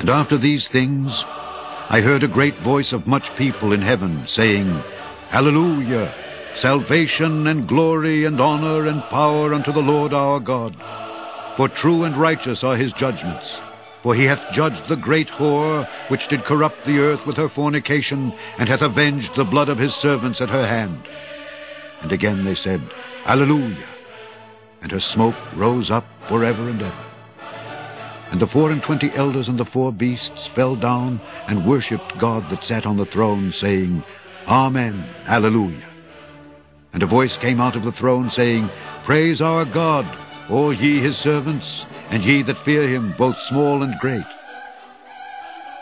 And after these things I heard a great voice of much people in heaven, saying, Hallelujah! Salvation and glory and honor and power unto the Lord our God. For true and righteous are his judgments. For he hath judged the great whore, which did corrupt the earth with her fornication, and hath avenged the blood of his servants at her hand. And again they said, Hallelujah! And her smoke rose up for ever and ever. And the four and twenty elders and the four beasts fell down and worshipped God that sat on the throne, saying, Amen, Hallelujah. And a voice came out of the throne, saying, Praise our God, all ye his servants, and ye that fear him, both small and great.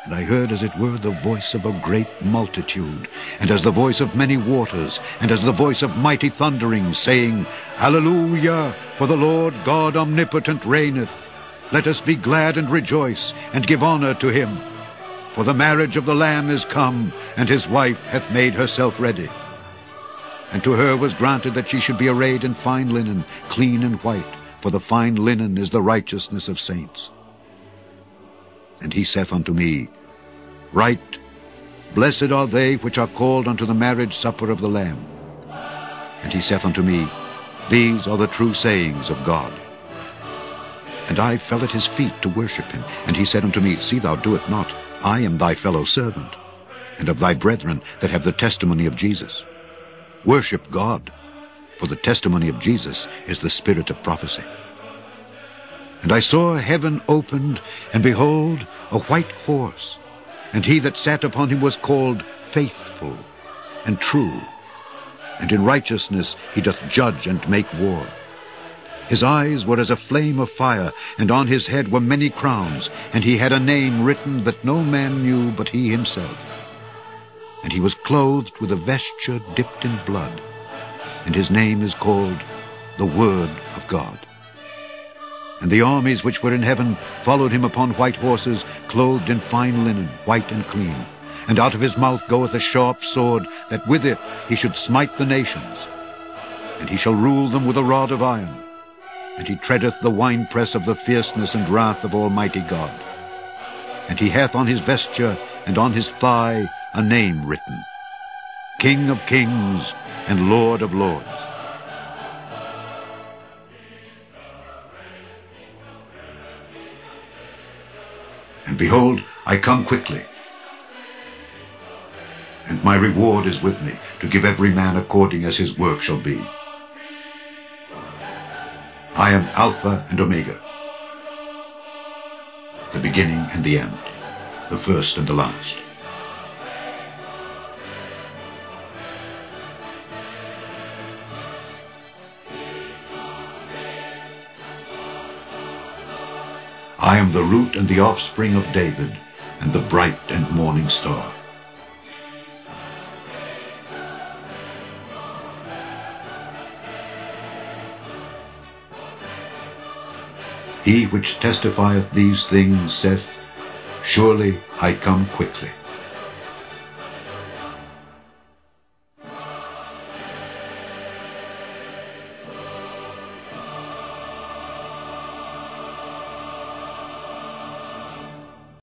And I heard as it were the voice of a great multitude, and as the voice of many waters, and as the voice of mighty thundering, saying, Hallelujah, for the Lord God omnipotent reigneth. Let us be glad and rejoice, and give honor to him. For the marriage of the Lamb is come, and his wife hath made herself ready. And to her was granted that she should be arrayed in fine linen, clean and white, for the fine linen is the righteousness of saints. And he saith unto me, Write, Blessed are they which are called unto the marriage supper of the Lamb. And he saith unto me, These are the true sayings of God. And I fell at his feet to worship him. And he said unto me, See thou do it not. I am thy fellow servant, and of thy brethren that have the testimony of Jesus. Worship God, for the testimony of Jesus is the spirit of prophecy. And I saw heaven opened, and behold, a white horse, and he that sat upon him was called Faithful and True, and in righteousness he doth judge and make war. His eyes were as a flame of fire, and on his head were many crowns, and he had a name written that no man knew but he himself. And he was clothed with a vesture dipped in blood, and his name is called the Word of God. And the armies which were in heaven followed him upon white horses, clothed in fine linen, white and clean. And out of his mouth goeth a sharp sword, that with it he should smite the nations. And he shall rule them with a rod of iron. And he treadeth the winepress of the fierceness and wrath of Almighty God. And he hath on his vesture and on his thigh a name written, King of kings and Lord of lords. And behold, I come quickly. And my reward is with me, to give every man according as his work shall be. I am Alpha and Omega, the beginning and the end, the first and the last. I am the root and the offspring of David, and the bright and morning star. He which testifieth these things saith, Surely I come quickly.